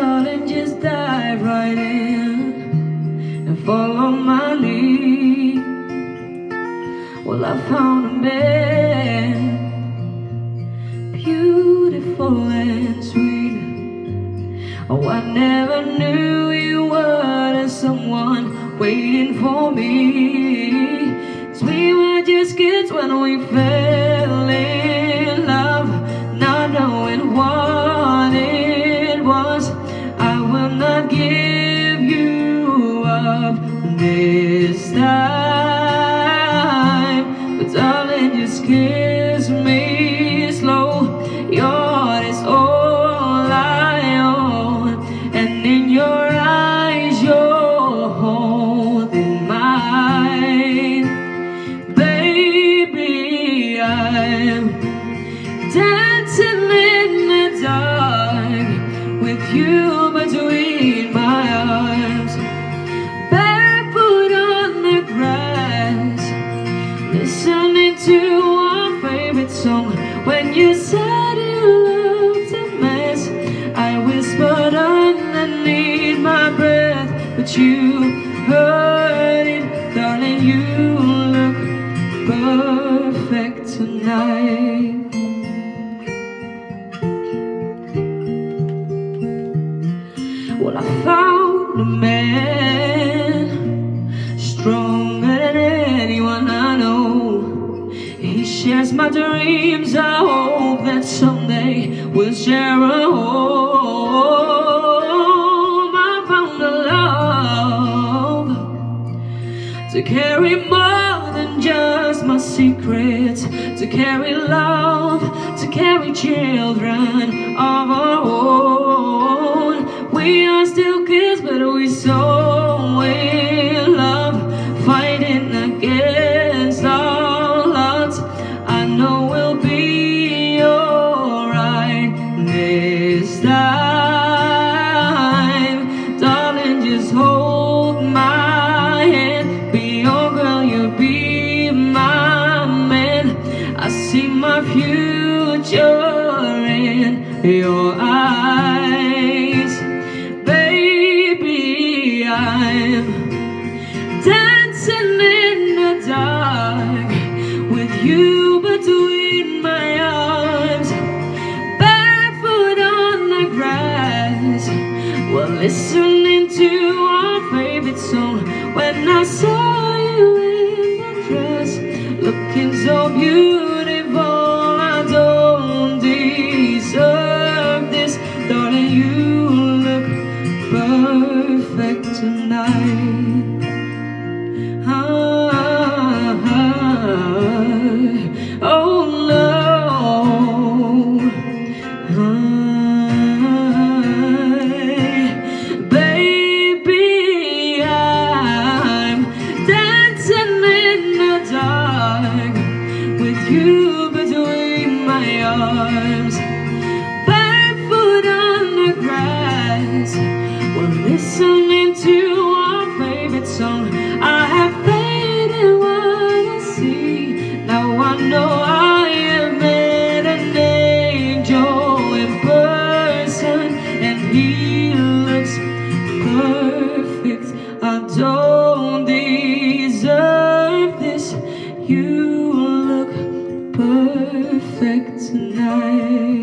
darling, just dive right in and follow my lead. Well, I found a man, beautiful and sweet. Oh, I never knew you were someone waiting for me. Cause we were just kids when we fell darling, just kiss me slow. Your heart is all I own, and in your eyes, you're holding mine. Baby, I'm dancing in the dark with you between to our favorite song. When you said you loved a mess, I whispered underneath my breath, but you heard it, darling. You look perfect tonight. Well, I found a man Shares my dreams. I hope that someday we'll share a home. I found a love to carry more than just my secrets, to carry love, to carry children of our own. We are still kids, but we so future in your eyes, baby. I'm dancing in the dark with you between my arms, barefoot on the grass. We're listening to our favorite song when I saw you in that dress, looking so beautiful. Grass. We're listening to our favorite song. I have faith in what I see. Now I know I have met an angel in person, and he looks perfect. I don't deserve this. You look perfect tonight.